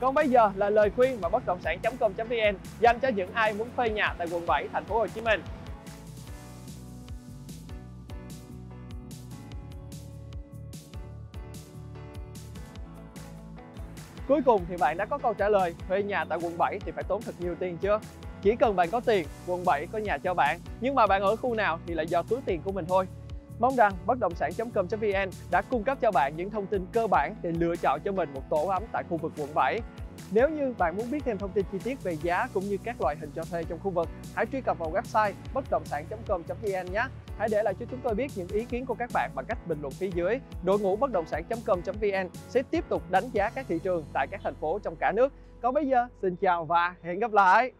Còn bây giờ là lời khuyên mà bất động sản.com.vn dành cho những ai muốn thuê nhà tại quận 7 thành phố Hồ Chí Minh. Cuối cùng thì bạn đã có câu trả lời thuê nhà tại quận 7 thì phải tốn thật nhiều tiền chưa? Chỉ cần bạn có tiền, quận 7 có nhà cho bạn. Nhưng mà bạn ở khu nào thì là do túi tiền của mình thôi. Mong rằng bất động sản.com.vn đã cung cấp cho bạn những thông tin cơ bản để lựa chọn cho mình một tổ ấm tại khu vực quận 7. Nếu như bạn muốn biết thêm thông tin chi tiết về giá cũng như các loại hình cho thuê trong khu vực, hãy truy cập vào website bất động sản.com.vn nhé. Hãy để lại cho chúng tôi biết những ý kiến của các bạn bằng cách bình luận phía dưới. Đội ngũ bất động sản.com.vn sẽ tiếp tục đánh giá các thị trường tại các thành phố trong cả nước. Còn bây giờ, xin chào và hẹn gặp lại!